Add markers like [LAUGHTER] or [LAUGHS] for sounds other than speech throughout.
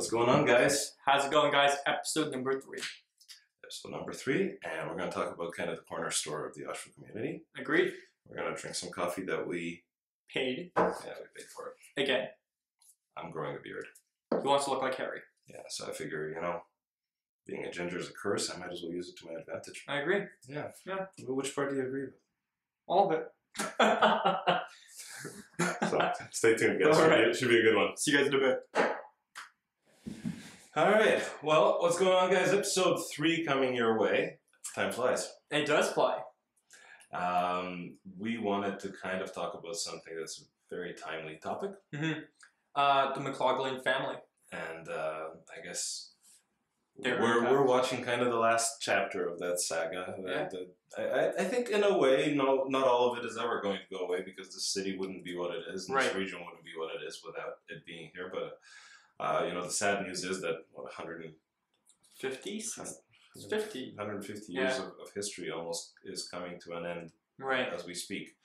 What's going on, guys? How's it going, guys? Episode number three. Episode number three, and we're going to talk about kind of the corner store of the Oshawa community. Agreed. We're going to drink some coffee that we, Paid yeah, we paid for it. again. I'm growing a beard. He wants to look like Harry. Yeah, so I figure, you know, being a ginger is a curse, I might as well use it to my advantage. I agree. Yeah. Yeah. Well, which part do you agree with? All of it. [LAUGHS] So stay tuned, guys. All Should, right. be, should be a good one. See you guys in a bit. All right. Well, what's going on, guys? Episode three coming your way. Time flies. It does fly. Um, we wanted to kind of talk about something that's a very timely topic. hmm Uh, the McLaughlin family. and uh, I guess we're, impact. we're watching kind of the last chapter of that saga. That- that- I, I- I think in a way, no, not all of it is ever going to go away because the city wouldn't be what it is, and this region wouldn't be what it is without it being here. But uh, you know, the sad news is that what 100 and, 50? 150 years Yeah. of, of history almost is coming to an end Right. as we speak.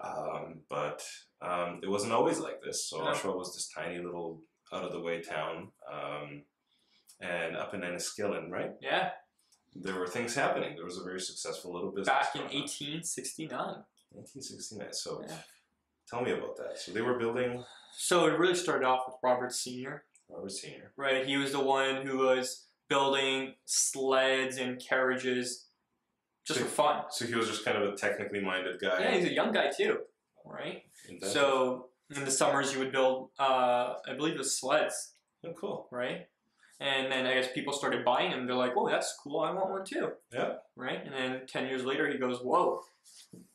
Um, but um, it wasn't always like this. So No. Oshawa was this tiny little out of the way town, um, and up in Enniskillen, right? Yeah. There were things happening. There was a very successful little business Back in going 1869. 1869. So Yeah. Tell me about that. So they were building So it really started off with Robert Sr. Robert Senior. Right. He was the one who was building sleds and carriages just for fun. So he was just kind of a technically minded guy. Yeah, he's a young guy too. Right. Inventive. So in the summers, you would build, uh, I believe, it was sleds, oh, cool. right? And then I guess people started buying them. They're like, "Oh, that's cool. I want one too." Yeah. Right. And then ten years later, he goes, "Whoa,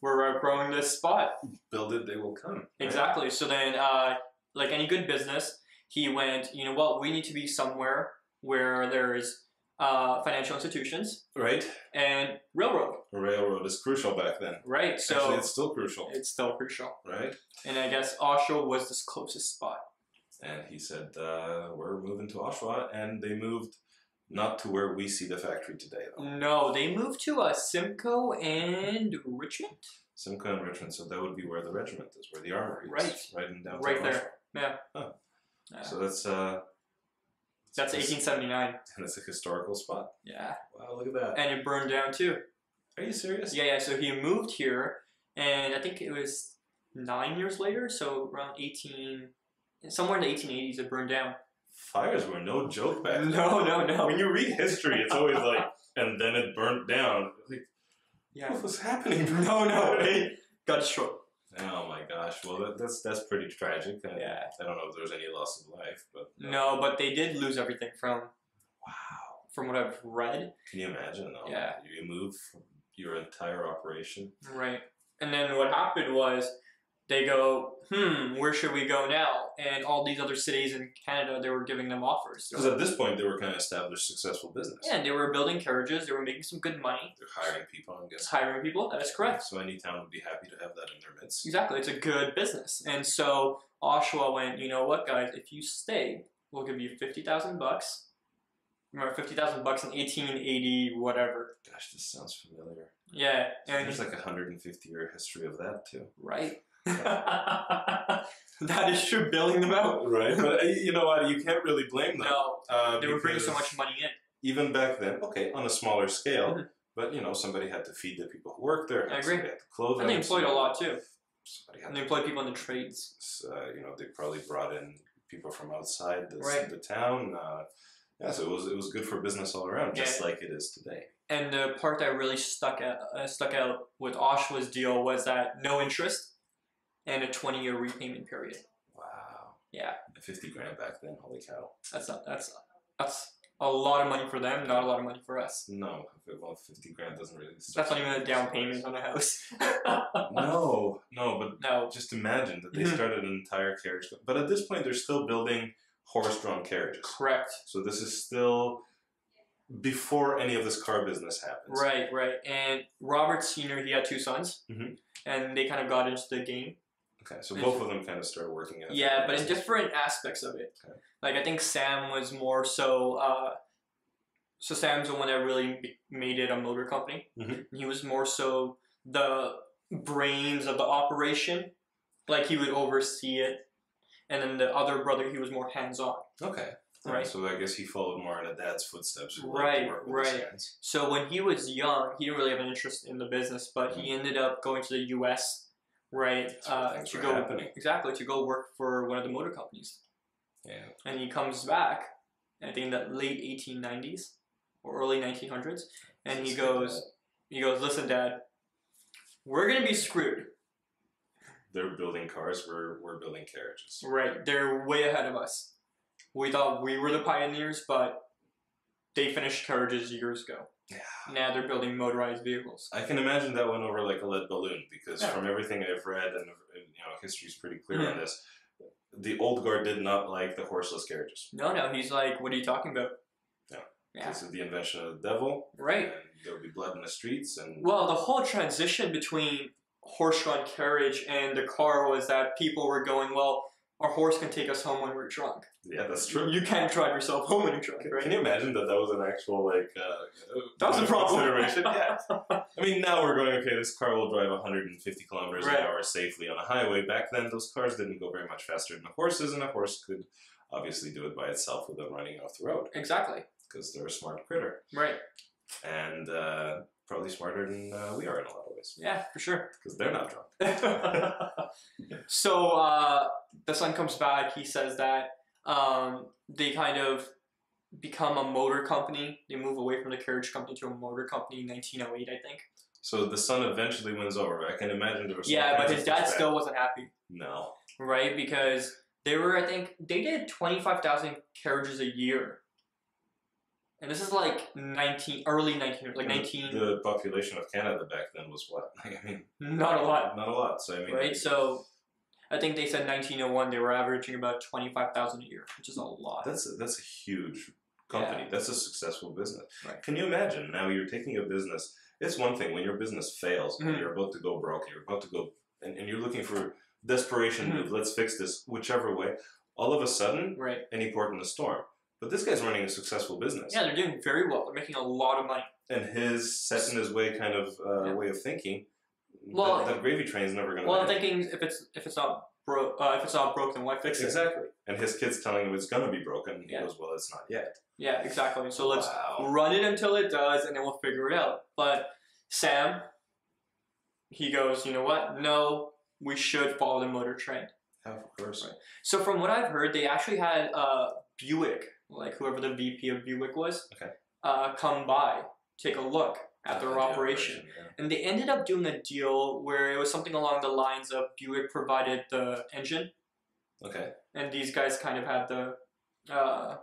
we're outgrowing this spot." Build it, they will come. right? Exactly. So then, uh, like any good business, he went. You know what? We need to be somewhere where there's uh, financial institutions Right. and railroad. Railroad is crucial back then. Right. So Actually, it's still crucial, it's still crucial. right? And I guess Oshawa was this closest spot. And he said, uh, We're moving to Oshawa. And they moved not to where we see the factory today, though. No, they moved to uh, Simcoe and Richmond. Simcoe and Richmond. So that would be where the regiment is, where the armory Right. is. Right in downtown Right there. Yeah. Huh. Yeah. So that's, uh, That's 1879. and it's a historical spot. Yeah. Wow, look at that. And it burned down too. Are you serious? Yeah, yeah. So he moved here, and I think it was nine years later, so around 18, somewhere in the 1880s, it burned down. Fires were no joke back [LAUGHS] then. No, no, no. When you read history, it's always like, and then it burnt down. Like, Yeah. what was happening? [LAUGHS] No, no. [LAUGHS] It got destroyed. Oh my gosh! Well, that, that's that's pretty tragic. I, Yeah. I don't know if there was any loss of life, but No, but they did lose everything from Wow! from what I've read. Can you imagine? Though? Yeah. You move from your entire operation. Right. And then what happened was they go, hmm, where should we go now? And all these other cities in Canada, they were giving them offers. Because at this point, they were kind of established, successful business. Yeah, and they were building carriages. They were making some good money. They're hiring people, I'm guessing. hiring people. That is correct. So any town would be happy to have that in their midst. Exactly. It's a good business. And so Oshawa went, you know what, guys, if you stay, we'll give you 50000 bucks. Remember, 50000 bucks in 1880, whatever. Gosh, this sounds familiar. Yeah. And There's like a 150 year history of that too. Right. [LAUGHS] that is true, billing them out. Right, but uh, you know what? You can't really blame them. No, Uh, they were bringing so much money in. Even back then, okay, on a smaller scale, Mhm. but you know, somebody had to feed the people who worked there. I agree. Had to clothe And they employed a lot too. Somebody had And they to employed people in the trades. uh, you know, they probably brought in people from outside the, Right. the town. Uh, yeah, so it was it was good for business all around, just Yeah. like it is today. And the part that really stuck out, uh, stuck out with Oshawa's deal was that no interest and a 20 year repayment period. Wow. Yeah. Fifty grand back then. Holy cow. That's not, that's that's a lot of money for them, not a lot of money for us. No, well, fifty grand doesn't really. That's not even a down payment on a house. [LAUGHS] No, no, but no. just imagine that they Mhm. started an entire carriage. But at this point, they're still building horse-drawn carriages. Correct. So this is still before any of this car business happens. Right, right. And Robert Senior, he had two sons, Mhm. and they kind of got into the game. Okay, so both of them kind of started working at Yeah, but in different aspects of it. Okay. Like I think Sam was more so. Uh, so Sam's the one that really made it a motor company. Mhm. He was more so the brains of the operation. Like he would oversee it, and then the other brother, he was more hands on. Okay. Right. So I guess he followed more in a dad's footsteps. who liked to Right, work with his right. So when he was young, he didn't really have an interest in the business, but he ended up going to the U.S. right uh, to go happening. exactly to go work for one of the motor companies, Yeah. and he comes back. I think in the late 1890s or early 1900s, and he goes, he goes, listen, Dad, we're gonna be screwed. They're building cars. We're we're building carriages. Right, they're way ahead of us. We thought we were the pioneers, but they finished carriages years ago. Yeah. Now they're building motorized vehicles. I can imagine that went over like a lead balloon because Yeah. from everything I've read and, you know history's pretty clear on hmm. this. The old guard did not like the horseless carriages. No, no, he's like, what are you talking about? Yeah. Yeah. This is the invention of the devil. Right. And there would be blood in the streets and Well, the whole transition between horse-drawn carriage and the car was that people were going, well, our horse can take us home when we're drunk. yeah, that's true. You can't drive yourself home when you're drunk, Can, right? can you imagine that that was an actual like uh, That was a problem. consideration? [LAUGHS] yeah. I mean, now we're going okay. This car will drive 150 kilometers Right. an hour safely on a highway. Back then, those cars didn't go very much faster than the horses, and a horse could obviously do it by itself without running off the road Exactly. because they're a smart critter Right. and uh, probably smarter than uh, we are in a lot of ways Yeah, for sure. because they're not drunk. [LAUGHS] so uh, the son comes back. He says that um, they kind of become a motor company. They move away from the carriage company to a motor company in 1908, I think. So the son eventually wins over. I can imagine there was Yeah, but his dad still wasn't happy, no. right? Because they were, I think, they did 25,000 carriages a year. And this is like 19, early 19, like 19, The population of Canada back then was what? [LAUGHS] I mean, not a lot, Not a lot. So I mean, right? So I think they said 1901 they were averaging about 25,000 a year, which is a lot. That's a, that's a huge company. Yeah. That's a successful business. Right. Can you imagine? Now you're taking a business. It's one thing when your business fails and Mhm. you're about to go broke. You're about to go, and, and you're looking for desperation. Mhm. Let's fix this, whichever way. All of a sudden, Right. any port in the storm. But this guy's running a successful business, Yeah, they're doing very well. They're making a lot of money. and his set in his way kind of uh, Yeah. way of thinking. Well, that, that gravy train's never going to. Well, I'm thinking if it's if it's not broke, uh, if it's not broke, then why fix it? Exactly. And his kid's telling him it's going to be broken. He Yeah. goes, "Well, it's not yet." Yeah, exactly. So let's Wow. run it until it does, and then we'll figure it out. But Sam, he goes, you know what? No, we should follow the motor trend. Yeah, of course. Right. So from what I've heard, they actually had uh, Buick, like whoever the VP of Buick was, Okay. uh, come by, take a look at their the operation. yeah. And they ended up doing a deal where it was something along the lines of Buick provided the engine, Okay. and these guys kind of had the, uh,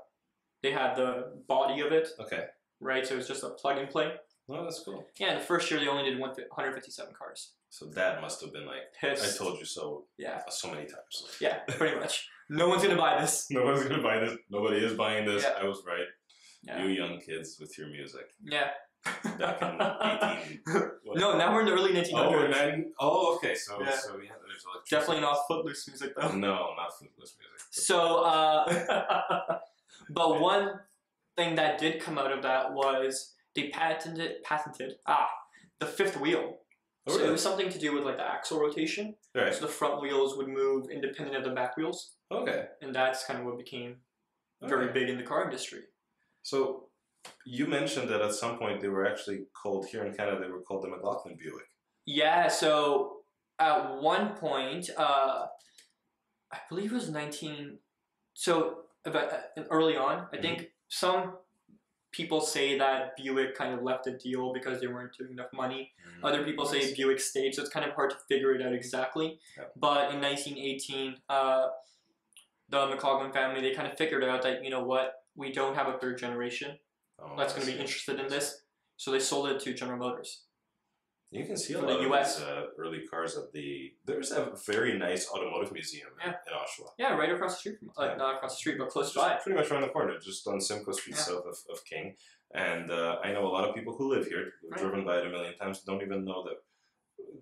they had the body of it, Okay. right? So it was just a plug and play. Well, that's cool. Yeah, the first year they only did 157 cars. So that must have been like, I told you so Yeah, so many times. yeah, pretty much. No one's gonna buy this. [LAUGHS] No one's gonna buy this. Nobody is buying this. Yeah. I was right. Yeah. You young kids with your music. Yeah. Back in [LAUGHS] 18. what? No, now we're in the early 1900s. Oh, nine. Oh, okay. So, Yeah. so yeah, there's. Definitely not footloose music though. No, not footloose music. So, uh, [LAUGHS] but one thing that did come out of that was they patented patented ah the fifth wheel. Oh, so it was something to do with like the axle rotation. Right. So the front wheels would move independent of the back wheels, Okay. and that's kind of what became very Okay. big in the car industry. So, you mentioned that at some point they were actually called here in Canada. They were called the McLaughlin Buick. Yeah, so at one point, uh, I believe it was 19. So about, uh, early on, I think some people say that Buick kind of left the deal because they weren't doing enough money. Other people say Buick stayed, so it's kind of hard to figure it out exactly. Yeah. But in 1918, uh, the McLaughlin family they kind of figured out that you know what, we don't have a third generation Oh, that's going to be interested in this, so they sold it to General Motors. You can see a lot the of US. these uh, early cars at the. There's a very nice automotive museum in, Yeah. in Oshawa. Yeah, right across the street from, like Yeah. not across the street, but close Just by. Pretty much around the corner, just on Simcoe Street, Yeah. south of, of King. And uh, I know a lot of people who live here, Right. driven by it a million times, don't even know that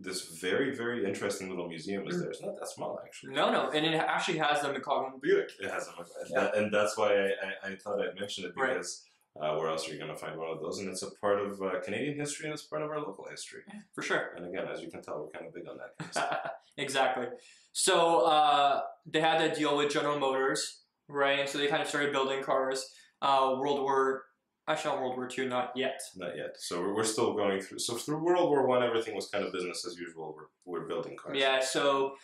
this very, very interesting little museum is Mm. there. It's not that small, actually. No, no, and it actually has the McLaughlin Buick. It has a, Yeah. and that's why I, I, I thought I'd mention it because uh, where else are you going to find one of those? And it's a part of uh, Canadian history and it's part of our local history. For sure. And again, as you can tell, we're kind of big on that. kind of stuff. [LAUGHS] exactly. So uh, they had that deal with General Motors, right? And so they kind of started building cars. Uh, World War, actually not World War Two, not yet. Not yet. So we're, we're still going through. So through World War One, everything was kind of business as usual. We're, we're building cars. Yeah, so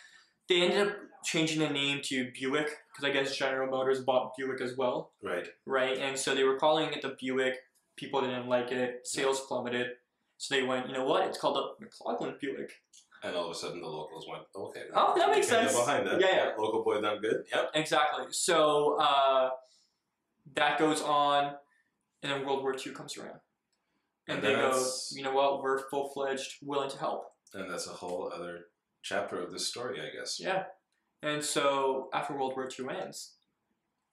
they ended up changing the name to Buick because I guess General Motors bought Buick as well, Right. right? And so they were calling it the Buick. People didn't like it. Sales plummeted. So they went, you know what? It's called the McLaughlin Buick. And all of a sudden, the locals went, okay. Oh, that makes sense. Behind that. Yeah, yeah. Local boy done good. Yep. Exactly. So uh, that goes on, and then World War II comes around. And, And they go, you know what? We're full fledged, willing to help. And that's a whole other chapter of this story, I guess. Yeah. And so after World War II ends,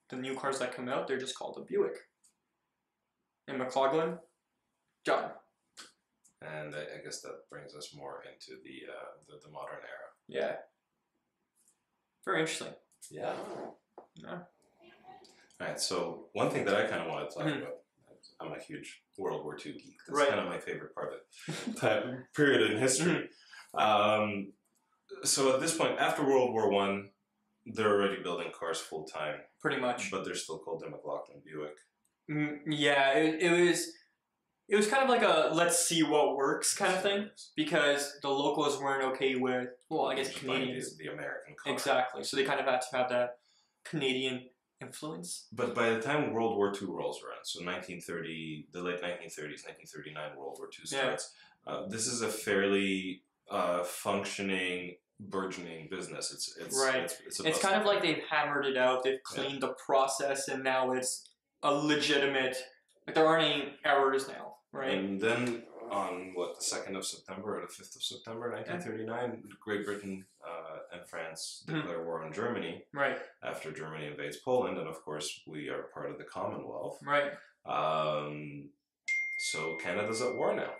the new cars that come out, they're just called a Buick. And McLaughlin, done. And I, guess that brings us more into the uh, the, the modern era. Yeah. Very interesting. Yeah. Yeah. All right. So one thing that I kind of want to talk Mhm. about. I'm a huge World War II geek. That's Right. kind of my favorite part of that period in history. Um, so at this point, after World War One, they're already building cars full time, Pretty much. but they're still called the McLaughlin Buick. Mm, yeah, it, it was it was kind of like a let's see what works kind of thing because the locals weren't okay with well, I guess Just Canadians. the, the American car. Exactly. So they kind of had to have that Canadian influence. But by the time World War II rolls around, so 1930, the late 1930s, 1939, World War II Yeah. starts. Uh, this is a fairly uh, functioning, burgeoning business. It's it's Right. It's, it's, It's kind of like they've hammered it out, they've cleaned the process, and now it's a legitimate. Like there aren't any errors now, right? And then on what the second of September or the fifth of September, 1939, Great Britain uh, and France Mhm. declare war on Germany Right, after Germany invades Poland, and of course we are part of the Commonwealth. right. Um, so Canada's at war now.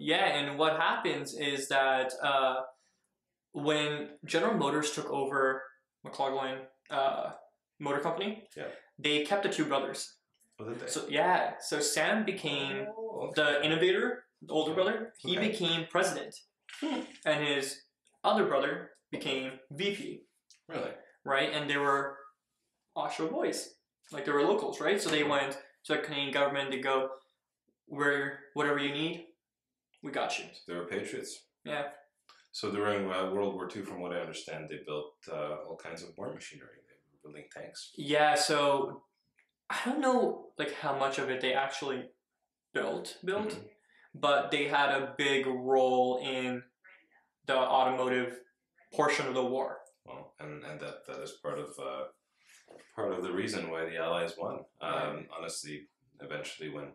Yeah, and what happens is that uh, when General Motors took over McLaughlin uh, Motor Company, Yeah. they kept the two brothers. Oh, did they? So yeah, so Sam became Oh, okay. the innovator, the older brother. He Okay. became president, and his other brother became VP. Really? right? And they were Oshawa boys, like they were locals, right? So they went to the Canadian government to go, where whatever you need, we got you. They were patriots. Yeah. So during uh, World War II, from what I understand, they built uh, all kinds of war machinery. They were building tanks. Yeah. So I don't know like how much of it they actually built built, Mhm. but they had a big role in the automotive portion of the war. Well, and, and that, that is part of uh, part of the reason why the Allies won. Um, honestly, eventually, when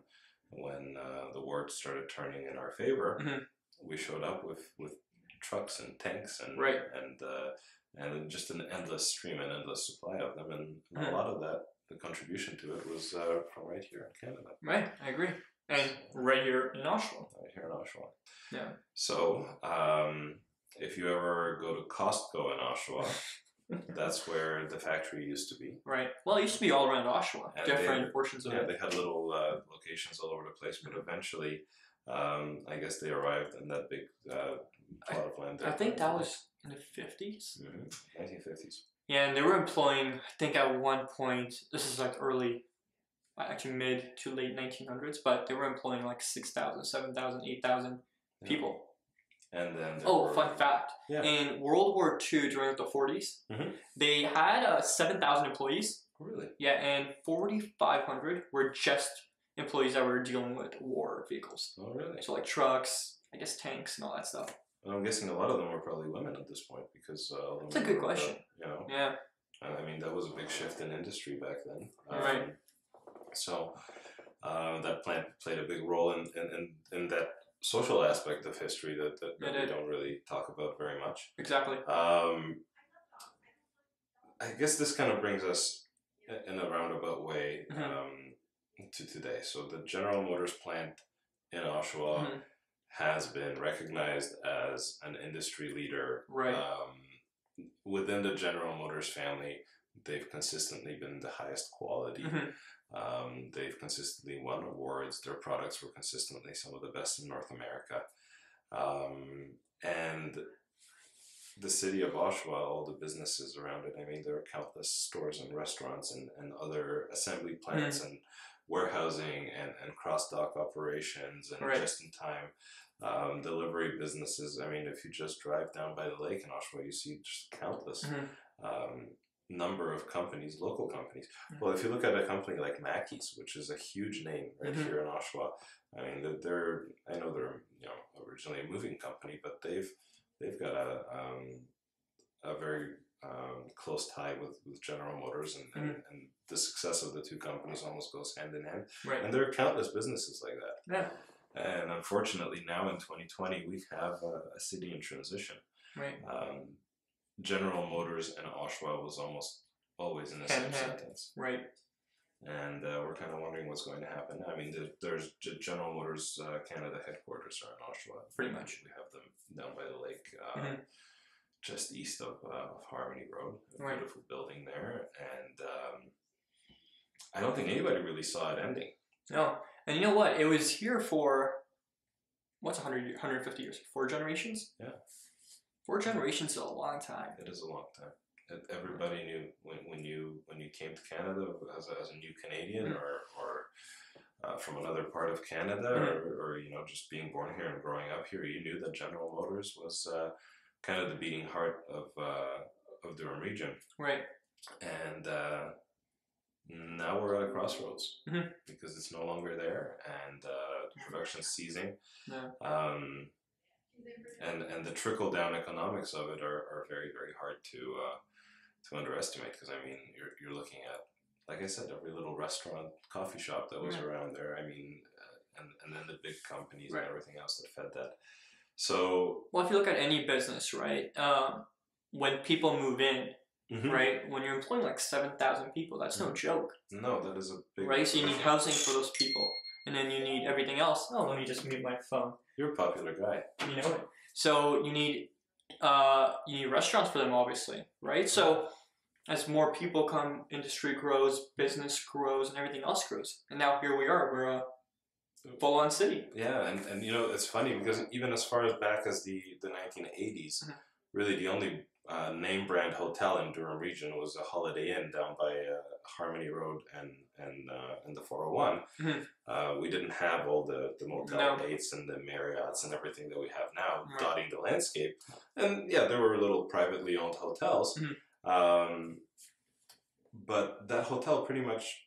when uh, the war started turning in our favor, Mhm. we showed up with, with trucks and tanks and Right. and uh, and just an endless stream and endless supply of them, and Mhm. a lot of that, the contribution to it was uh, from right here in Canada. Right. I agree. And right here in Oshawa. right here in Oshawa. Yeah. So, um, if you ever go to Costco in Oshawa, [LAUGHS] that's where the factory used to be. Right. Well, it used to be all around Oshawa, And different they- portions of Yeah, it. they had little uh, locations all over the place, but eventually, um, I guess they arrived in that big uh, plot of land. There. I think that was in the fifties. hmm 1950s. Yeah, and they were employing. I think at one point, this is like early, actually mid to late nineteen hundreds, but they were employing like 6,000, 7,000, 8,000 Yeah. people. And then. Oh, were- fun fact! Yeah. In World War II during the 40s, Mhm. they had uh, seven thousand employees. Really? Yeah, and forty five hundred were just employees that were dealing with war vehicles. Oh, really? So like trucks, I guess tanks and all that stuff. And I'm guessing a lot of them were probably women at this point because. Uh, That's a good were, question. you know, Yeah. I mean, that was a big shift in industry back then. Right. Um, So uh, that plant played a big role in, in, in, in that social aspect of history that, that, that we don't really talk about very much. Exactly. Um, I guess this kind of brings us in a roundabout way Mhm. um, to today. So the General Motors plant in Oshawa Mhm. has been recognized as an industry leader Right. um, within the General Motors family, they've consistently been the highest quality. Mhm. Um, they've consistently won awards. Their products were consistently some of the best in North America. Um, and the city of Oshawa, all the businesses around it. I mean, there are countless stores and restaurants and, and other assembly plants and warehousing and, and cross dock operations and Right. just in time um, delivery businesses. I mean, if you just drive down by the lake in Oshawa, you see just countless Mhm. um, number of companies, local companies. Mhm. Well, if you look at a company like Mackie's, which is a huge name right Mhm. here in Oshawa, I mean, they're, they're I know they're you know originally a moving company, but they've they've got a um, a very um, close tie with, with General Motors, and, and, Mm-hmm. and the success of the two companies almost goes hand in hand. Right. And there are countless businesses like that. Yeah. And unfortunately, now in 2020, we have a, a city in transition. Right. Um, General Motors and Oshawa was almost always in the same sentence, Right. and uh, we're kind of wondering what's going to happen. I mean, there- there's General Motors uh, Canada headquarters are in Oshawa. Pretty much. We have them down by the lake, uh, Mhm. just east of, uh, of Harmony Road. A Right. beautiful building there, and um, I don't think anybody really saw it ending. No. And you know what? It was here for what's 100, 150 years? Four generations? Yeah. Four generations is a long time. It is a long time. Everybody knew when, when you when you came to Canada as a, as a new Canadian Mhm. or or uh, from another part of Canada Mhm. or, or you know just being born here and growing up here, you knew that General Motors was uh, kind of the beating heart of uh, of Durham region, Right. and uh, now we're at a crossroads Mhm. because it's no longer there and uh, production's ceasing. Yeah. Um, and and the trickle down economics of it are, are very very hard to uh, to underestimate because I mean you're you're looking at like I said every little restaurant coffee shop that was around there I mean uh, and and then the big companies Right. and everything else that fed that so Well, if you look at any business, right? Um, when people move in, Mhm. right? When you're employing like 7,000 people, that's no joke, no that is a big right? So you need housing for those people. And then you need everything else. Oh, let me just mute my phone. You're a popular guy You know it. So you need uh, you need restaurants for them, obviously, right? So as more people come, industry grows, business grows, and everything else grows. And now here we are. We're a full-on city. Yeah, and, and you know it's funny because even as far as back as the the 1980s, Mhm. really the only uh, name brand hotel in Durham region was a Holiday Inn down by uh, Harmony Road and and uh, and the 401. Mhm. Uh, we didn't have all the the Motel No. Eights and the Marriotts and everything that we have now Right. dotting the landscape. And yeah, there were little privately owned hotels. Mhm. Um, but that hotel pretty much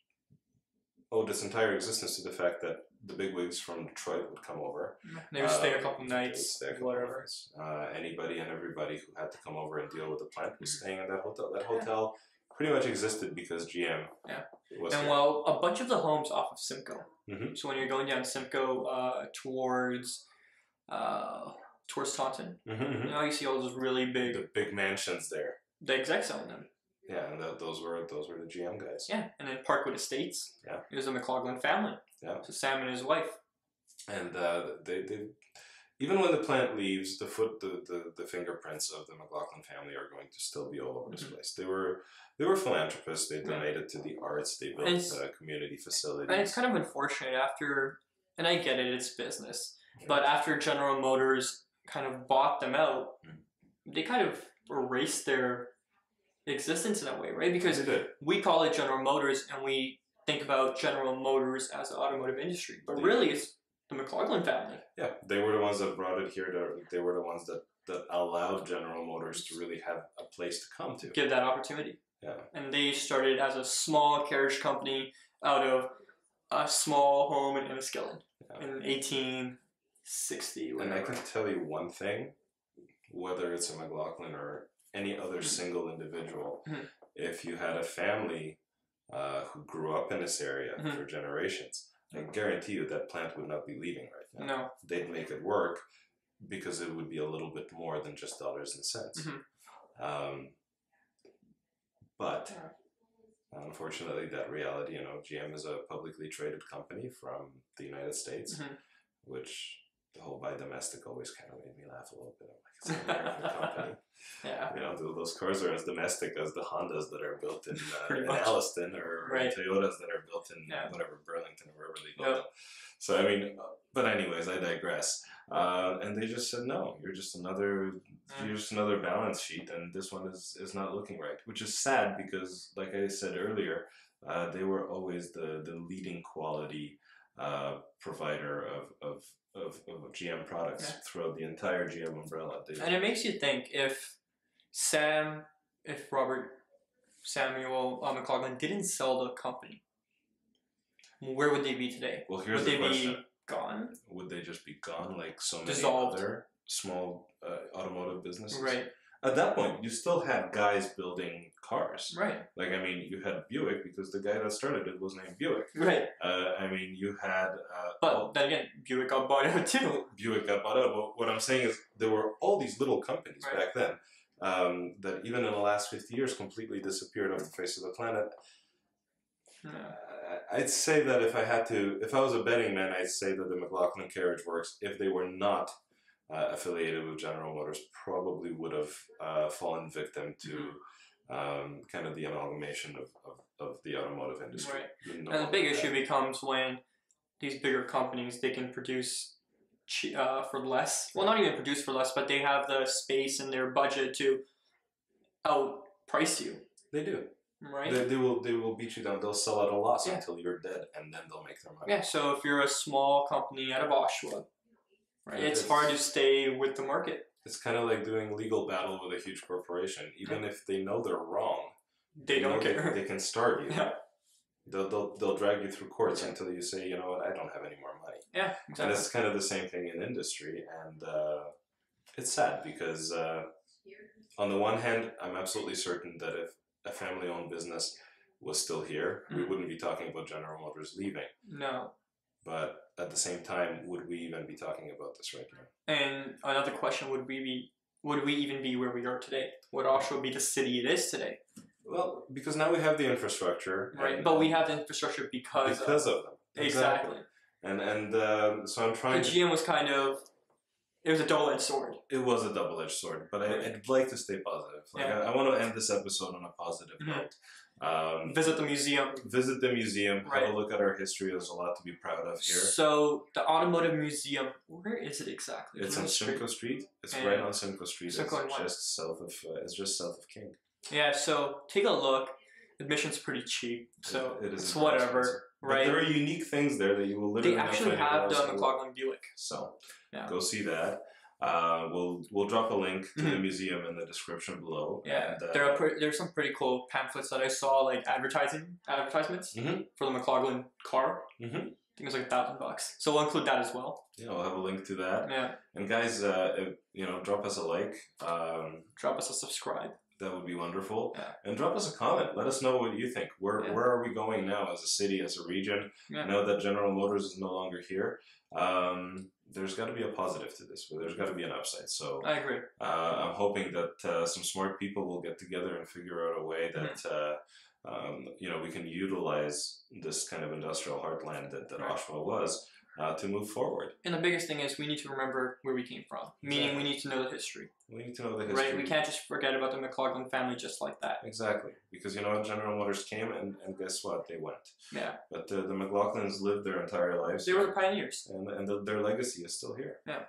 owed its entire existence to the fact that the bigwigs from Detroit would come over. They would stay a Uh, couple nights, stay a couple whatever. nights. Uh, anybody and everybody who had to come over and deal with the plant was Mhm. staying in that hotel. That Yeah. hotel pretty much existed because GM Yeah. was And here. well, a bunch of the homes off of Simcoe. Mhm. So when you're going down Simcoe uh, towards uh, towards Taunton, Mhm, you mhm. know you see all those really big the big mansions there. the execs own them. Yeah, and tho- those were those were the GM guys. Yeah, and then Parkwood Estates. Yeah. It was the McLaughlin family. Yeah. So Sam and his wife. and uh, they, they even when the plant leaves, the foot the, the, the fingerprints of the McLaughlin family are going to still be all over this Mhm. place. They were they were philanthropists. They Yeah. donated to the arts. They built uh, community facilities. And it's kind of unfortunate after, and I get it, it's business, but after General Motors kind of bought them out, Mhm. they kind of erased their existence in that way, right? Because we call it General Motors and we think about General Motors as the automotive industry, but They- really it's the McLaughlin family. Yeah, they were the ones that brought it here. To, they were the ones that, that allowed General Motors to really have a place to come to. Give that opportunity. Yeah. And they started as a small carriage company out of a small home in Enniskillen Yeah. in 1860. And I can tell you one thing, whether it's a McLaughlin or any other Mhm. single individual, Mhm. if you had a family uh, who grew up in this area Mhm. for generations, I guarantee you that plant would not be leaving right now. No. They'd make it work because it would be a little bit more than just dollars and cents. Mhm. Um, but unfortunately, that reality, you know, GM is a publicly traded company from the United States, Mhm. which the whole buy domestic always kind of made me laugh a little bit. I'm like, it's an [LAUGHS] American company. Yeah. You know, those cars are as domestic as the Hondas that are built in, uh, in. Alliston or Right. Toyotas that are built in Yeah. whatever Burlington or wherever they build Yep. them. So I mean, but anyways, I digress. Uh, and they just said no. You're just another. Mm. You're just another balance sheet, and this one is is not looking right, which is sad because, like I said earlier, uh, they were always the the leading quality uh, provider of of, of, of GM products Yeah. throughout the entire GM umbrella. They, And it makes you think if Sam, if Robert Samuel uh, McLaughlin didn't sell the company, where would they be today? well, here's would the they question. be gone? would they just be gone like so many Dissolved. other small uh, automotive businesses? Right, At that point, you still had guys building cars. right, Like, I mean, you had Buick because the guy that started it was named Buick. right. Uh, I mean, you had uh, But all- then again, Buick got bought out too. Buick got bought out. But what I'm saying is, there were all these little companies Right. back then um, that even in the last 50 years completely disappeared off the face of the planet. I- I'd say that if I had to, if I was a betting man, I'd say that the McLaughlin Carriage Works, if they were not uh, affiliated with General Motors, probably would have uh, fallen victim to um, kind of the amalgamation of, of, of the automotive industry. Right. No And the big issue had- becomes when these bigger companies they can produce che- uh, for less. Well, not even produce for less, but they have the space in their budget to outprice you, They do. right? They, they will. They will beat you down. They'll sell at a loss Yeah. until you're dead, and then they'll make their money. yeah. So if you're a small company out of Oshawa, right, it's it's- hard to stay with the market. It's kind of like doing legal battle with a huge corporation. Even if they know they're wrong, They know don't care. They, can starve you. [LAUGHS] Yeah. They'll, they'll, they'll drag you through courts until you say, you know what, I don't have any more money. yeah, exactly. And it's kind of the same thing in industry, and uh, it's sad because uh, on the one hand, I'm absolutely certain that if a family-owned business was still here, we Mhm. wouldn't be talking about General Motors leaving. No. But at the same time, would we even be talking about this right now? And another question would we be? Would we even be where we are today? Would Oshawa be the city it is today? Well, because now we have the infrastructure, Right, but we have the infrastructure because, because of, of them. exactly. And and um, so I'm The trying. to, GM was kind of it was a double edged sword. it was a double-edged sword, but I. I'd like to stay positive. Like Yeah. I, I want to end this episode on a positive Mhm. note. Um, Visit the museum. visit the museum, have a look at our history. There's a lot to be proud of here. So the automotive museum, where is it exactly? It's on? Simcoe Street. It's And- right on Simcoe Street. Simcoe it's just south of. Uh, it's just south of King. Yeah, so take a look. Admission's pretty cheap, so It- it is it's whatever, expensive. But right? there are unique things there that you will literally They actually have else the. McLaughlin Buick. So Yeah. go see that. Uh, we'll we'll drop a link to the Mhm. museum in the description below. Yeah, and, uh, there are pre- there's some pretty cool pamphlets that I saw, like advertising advertisements Mhm. for the McLaughlin car. Mhm. I think it was like a thousand bucks. So we'll include that as well. yeah, I'll have a link to that. Yeah, And guys, uh, if- you know, drop us a like. Um, drop us a subscribe. that would be wonderful. Yeah. And drop us a comment. Let us know what you think. Where Yeah. where are we going now as a city, as a region? Yeah. I know that General Motors is no longer here. Um, there's got to be a positive to this. But there's got to be an upside. So I agree. uh, I'm hoping that uh, some smart people will get together and figure out a way that Mm-hmm. uh, um, you know we can utilize this kind of industrial heartland that, that Right. Oshawa was uh, to move forward. And the biggest thing is we need to remember where we came from. Meaning we need to know the history, We need to know the history. right? We can't just forget about the McLaughlin family just like that. Exactly, because you know General Motors came and, and guess what, they went. Yeah, But uh, the McLaughlins lived their entire lives, they were the pioneers. and and the, their legacy is still here. Yeah.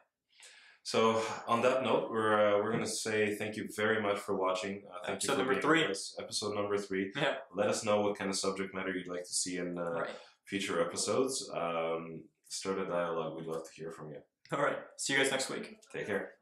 So on that note, we're uh, we're gonna say thank you very much for watching. Uh, thank Episode you for number three. us. Episode number three. Yeah. Let us know what kind of subject matter you'd like to see in uh, Right. future episodes. Um, start a dialogue. We'd love to hear from you. All right. See you guys next week. Take care.